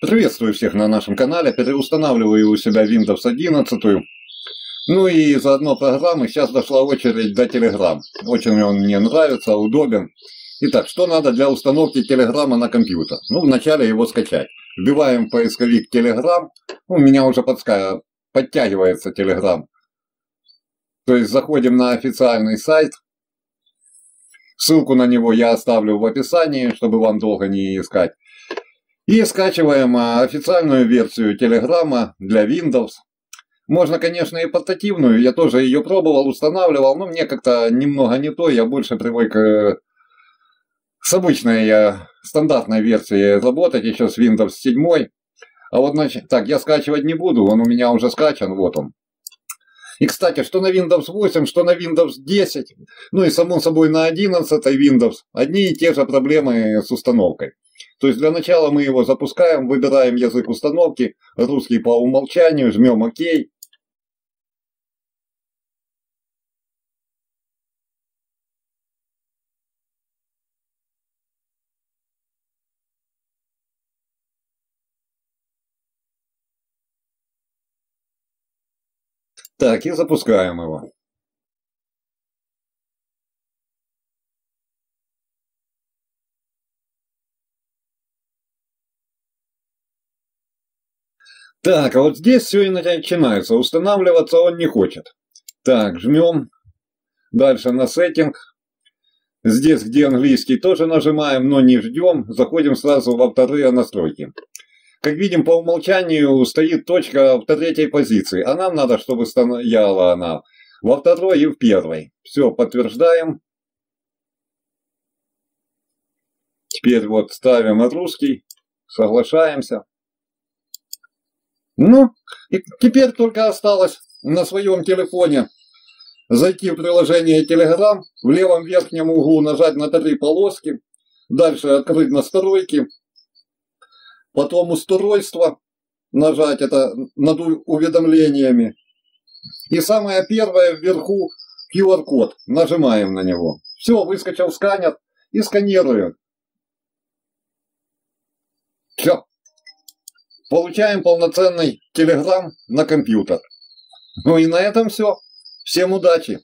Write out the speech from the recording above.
Приветствую всех на нашем канале. Переустанавливаю у себя Windows 11. Ну и заодно программы. Сейчас дошла очередь до Telegram. Очень он мне нравится, удобен. Итак, что надо для установки Телеграма на компьютер? Ну, вначале его скачать. Вбиваем поисковик Telegram. У меня уже подтягивается Telegram. То есть заходим на официальный сайт. Ссылку на него я оставлю в описании, чтобы вам долго не искать. И скачиваем а, официальную версию Телеграма для Windows. Можно, конечно, и портативную, я тоже ее пробовал, устанавливал, но мне как-то немного не то, я больше привык э, с обычной э, стандартной версией работать, еще с Windows 7. А вот, значит, так, я скачивать не буду, он у меня уже скачан, вот он. И, кстати, что на Windows 8, что на Windows 10, ну и, само собой, на 11 Windows, одни и те же проблемы с установкой. То есть для начала мы его запускаем, выбираем язык установки, русский по умолчанию, жмем ОК. Так, и запускаем его. Так, а вот здесь все и начинается. Устанавливаться он не хочет. Так, жмем. Дальше на сеттинг. Здесь, где английский, тоже нажимаем, но не ждем. Заходим сразу во вторые настройки. Как видим, по умолчанию стоит точка в третьей позиции. А нам надо, чтобы стояла она во второй и в первой. Все, подтверждаем. Теперь вот ставим русский. Соглашаемся. Ну, и теперь только осталось на своем телефоне зайти в приложение Telegram, в левом верхнем углу нажать на три полоски, дальше открыть настройки, потом устройство, нажать это над уведомлениями. И самое первое вверху QR-код, нажимаем на него. Все, выскочил сканер и сканируем. Все. Получаем полноценный телеграм на компьютер. Ну и на этом все. Всем удачи!